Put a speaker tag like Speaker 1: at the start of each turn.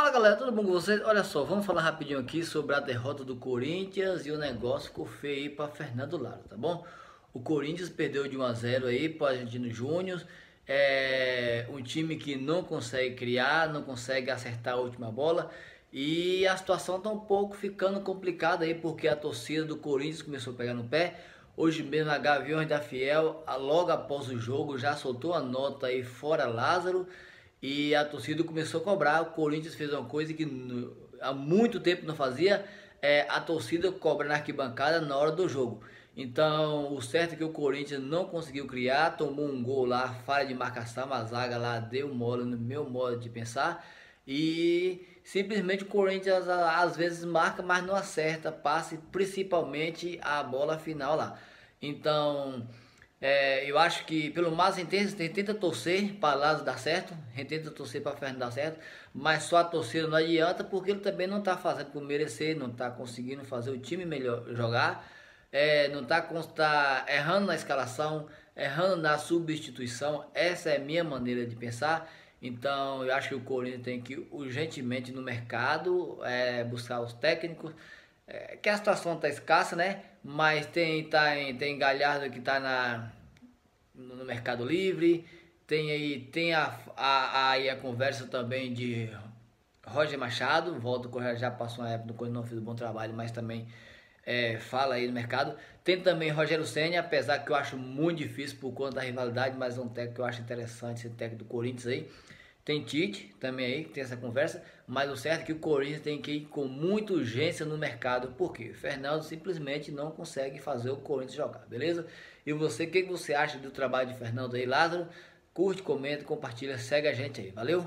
Speaker 1: Fala galera, tudo bom com vocês? Olha só, vamos falar rapidinho aqui sobre a derrota do Corinthians e o negócio ficou feio aí para Fernando Lara, tá bom? O Corinthians perdeu de 1 a 0 aí para o Argentino Júnior, é um time que não consegue criar, não consegue acertar a última bola e a situação está um pouco ficando complicada aí porque a torcida do Corinthians começou a pegar no pé. Hoje mesmo a Gaviões da Fiel, logo após o jogo, já soltou a nota aí fora Lázaro. E a torcida começou a cobrar. O Corinthians fez uma coisa que há muito tempo não fazia, é a torcida cobra na arquibancada na hora do jogo. Então, o certo é que o Corinthians não conseguiu criar, tomou um gol lá, falha de marcação, a zaga lá deu mole no meu modo de pensar. E simplesmente o Corinthians às vezes marca, mas não acerta passe, principalmente a bola final lá. Então, é, eu acho que pelo mais a gente tenta torcer para Lázaro dar certo, a gente tenta torcer para Fernando dar certo, mas só a torcida não adianta porque ele também não está fazendo por merecer, não está conseguindo fazer o time melhor jogar, é, não está tá errando na escalação, errando na substituição. Essa é a minha maneira de pensar. Então eu acho que o Corinthians tem que urgentemente no mercado é, buscar os técnicos. É, que a situação está escassa, né? Mas tem, tá em, tem Galhardo que está na, no Mercado Livre. Tem aí tem a, a, a, a conversa também de Roger Machado. Volta o já passou uma época no não fez um bom trabalho, mas também é, fala aí no mercado. Tem também Rogério Senna, apesar que eu acho muito difícil por conta da rivalidade, mas é um técnico que eu acho interessante, esse técnico do Corinthians aí. Tem Tite também aí, que tem essa conversa, mas o certo é que o Corinthians tem que ir com muita urgência no mercado, porque Fernando simplesmente não consegue fazer o Corinthians jogar, beleza? E você, o que você acha do trabalho de Fernando aí, Lázaro? Curte, comenta, compartilha, segue a gente aí, valeu?